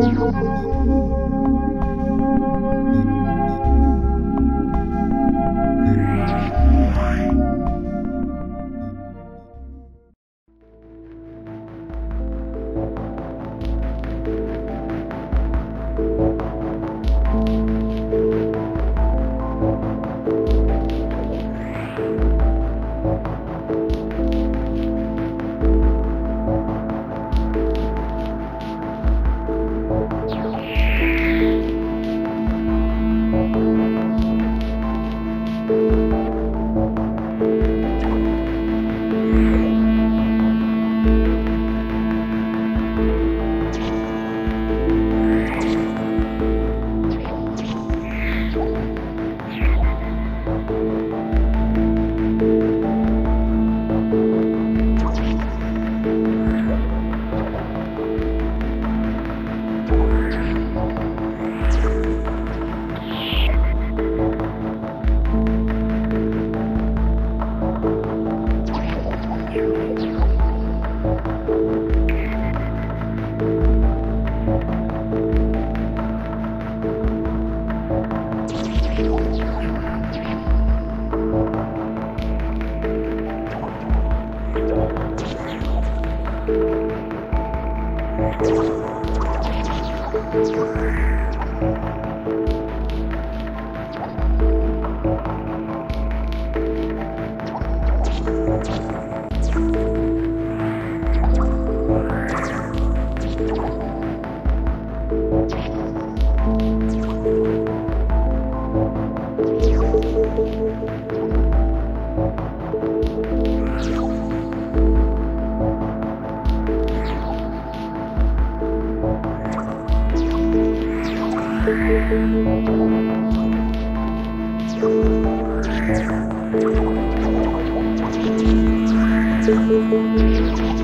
日本。Thank you.